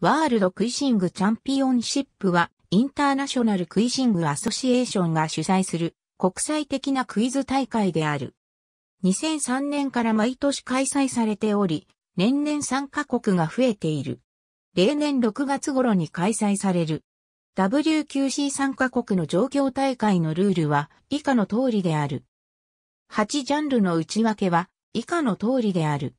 ワールドクイシングチャンピオンシップは、インターナショナルクイシングアソシエーションが主催する国際的なクイズ大会である。2003年から毎年開催されており、年々参加国が増えている。例年6月頃に開催される。WQC 参加国の状況大会のルールは以下の通りである。8ジャンルの内訳は以下の通りである。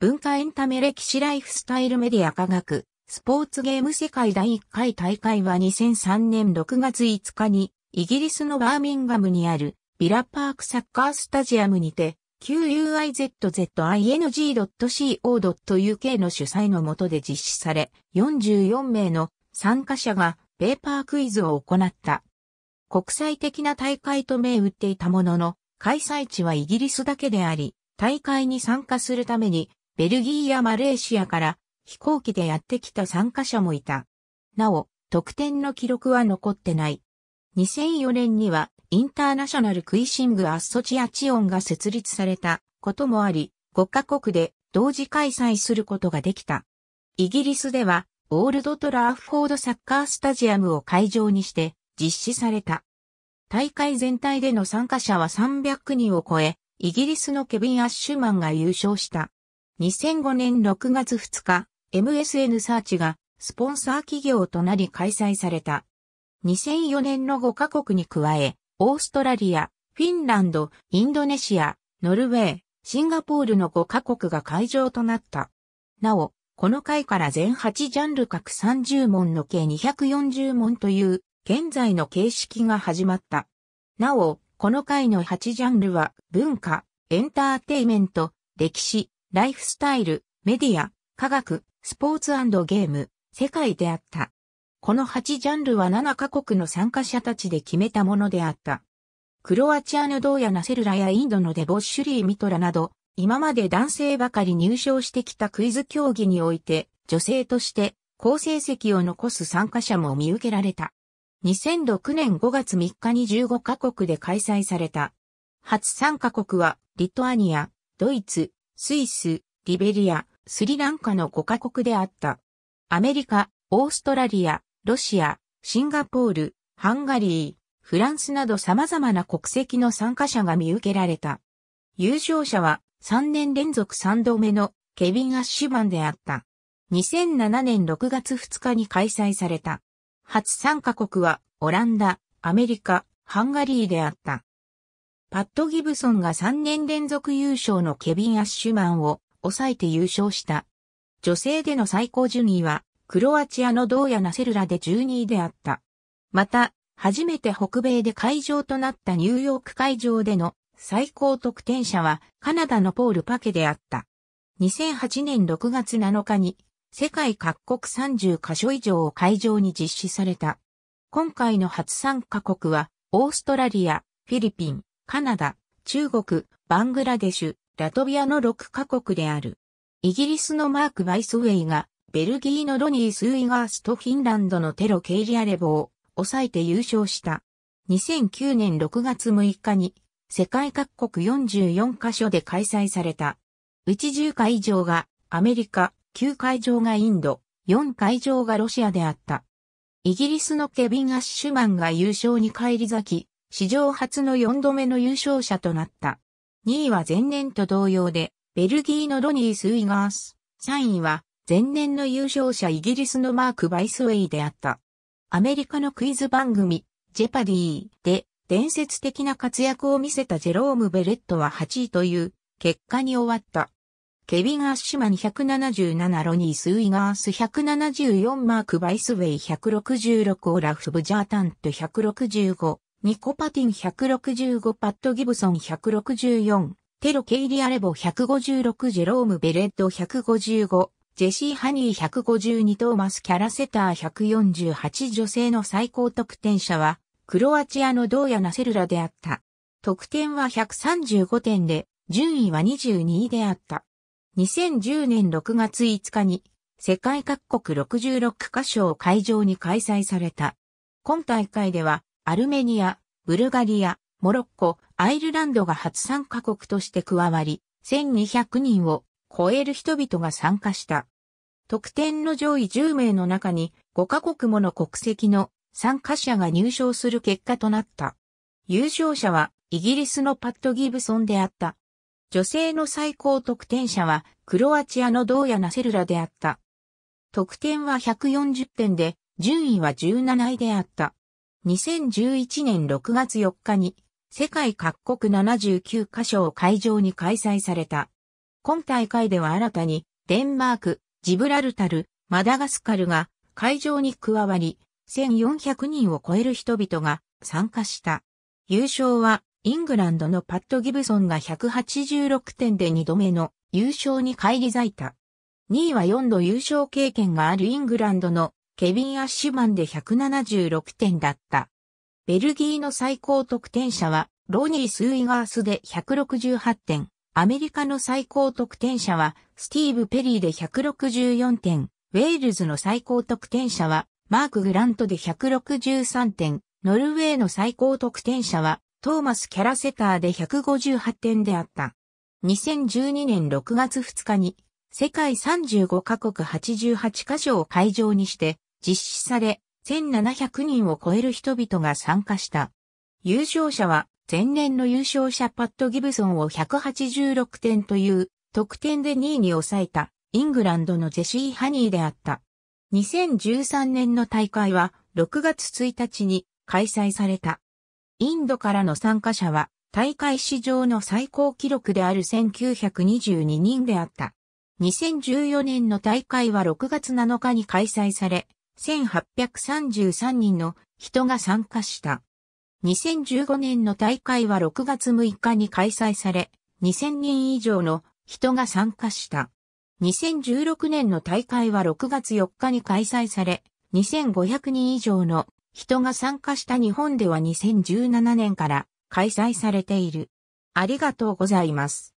文化エンタメ歴史ライフスタイルメディア科学、スポーツゲーム世界第1回大会は2003年6月5日にイギリスのバーミンガムにあるビラパークサッカースタジアムにて QUIZZING.CO.UK の主催のもとで実施され44名の参加者がペーパークイズを行った。国際的な大会と銘打っていたものの開催地はイギリスだけであり大会に参加するためにベルギーやマレーシアから飛行機でやってきた参加者もいた。なお、得点の記録は残ってない。2004年にはインターナショナルクイシングアッソチアチオンが設立されたこともあり、5カ国で同時開催することができた。イギリスではオールドトラーフォードサッカースタジアムを会場にして実施された。大会全体での参加者は300人を超え、イギリスのケビン・アッシュマンが優勝した。2005年6月2日、MSN サーチがスポンサー企業となり開催された。2004年の5カ国に加え、オーストラリア、フィンランド、インドネシア、ノルウェー、シンガポールの5カ国が会場となった。なお、この回から全8ジャンル各30問の計240問という現在の形式が始まった。なお、この回の8ジャンルは文化、エンターテイメント、歴史、ライフスタイル、メディア、科学、スポーツゲーム、世界であった。この8ジャンルは7カ国の参加者たちで決めたものであった。クロアチアのドーヤナセルラやインドのデボッシュリー・ミトラなど、今まで男性ばかり入賞してきたクイズ競技において、女性として好成績を残す参加者も見受けられた。2006年5月3日に15カ国で開催された。初参加国は、リトアニア、ドイツ、スイス、リベリア、スリランカの5カ国であった。アメリカ、オーストラリア、ロシア、シンガポール、ハンガリー、フランスなど様々な国籍の参加者が見受けられた。優勝者は3年連続3度目のケビン・アッシュマンであった。2007年6月2日に開催された。初参加国はオランダ、アメリカ、ハンガリーであった。パッド・ギブソンが3年連続優勝のケビン・アッシュマンを抑えて優勝した。女性での最高順位は、クロアチアのドーヤナセルラで12位であった。また、初めて北米で会場となったニューヨーク会場での最高得点者はカナダのポール・パケであった。2008年6月7日に世界各国30カ所以上を会場に実施された。今回の初参加国はオーストラリア、フィリピン、カナダ、中国、バングラデシュ、ラトビアの6カ国である。イギリスのマーク・バイスウェイが、ベルギーのロニー・スーイガースとフィンランドのテロ・ケイリアレボを抑えて優勝した。2009年6月6日に、世界各国44カ所で開催された。うち10会場がアメリカ、9会場がインド、4会場がロシアであった。イギリスのケビン・アッシュマンが優勝に返り咲き、史上初の4度目の優勝者となった。2位は前年と同様で、ベルギーのロニー・スウィガース。3位は、前年の優勝者イギリスのマーク・バイスウェイであった。アメリカのクイズ番組、ジェパディーで、伝説的な活躍を見せたジェローム・ベレットは8位という結果に終わった。ケビン・アッシュマン177ロニー・スウィガース174マーク・バイスウェイ166オラフ・ブジャータント165ニコパティン165パット・ギブソン164、テロ・ケイリアレボ156ジェローム・ベレッド155、ジェシー・ハニー152トーマス・キャラセター148女性の最高得点者は、クロアチアのドーヤナセルラであった。得点は135点で、順位は22位であった。2010年6月5日に、世界各国66カ所を会場に開催された。今大会では、アルメニア、ブルガリア、モロッコ、アイルランドが初参加国として加わり、1200人を超える人々が参加した。得点の上位10名の中に5カ国もの国籍の参加者が入賞する結果となった。優勝者はイギリスのパッド・ギブソンであった。女性の最高得点者はクロアチアのドーヤナセルラであった。得点は140点で、順位は17位であった。2011年6月4日に世界各国79カ所を会場に開催された。今大会では新たにデンマーク、ジブラルタル、マダガスカルが会場に加わり、1400人を超える人々が参加した。優勝はイングランドのパット・ギブソンが186点で2度目の優勝に返り咲いた。2位は4度優勝経験があるイングランドのケビン・アッシュマンで176点だった。ベルギーの最高得点者はロニー・スーイガースで168点。アメリカの最高得点者はスティーブ・ペリーで164点。ウェールズの最高得点者はマーク・グラントで163点。ノルウェーの最高得点者はトーマス・キャラセターで158点であった。2012年6月2日に世界35カ国88カ所を会場にして実施され1700人を超える人々が参加した。優勝者は前年の優勝者パッド・ギブソンを186点という得点で2位に抑えたイングランドのジェシー・ハニーであった。2013年の大会は6月1日に開催された。インドからの参加者は大会史上の最高記録である1922人であった。2014年の大会は6月7日に開催され、1833人の人が参加した。2015年の大会は6月6日に開催され、2000人以上の人が参加した。2016年の大会は6月4日に開催され、2500人以上の人が参加した日本では2017年から開催されている。ありがとうございます。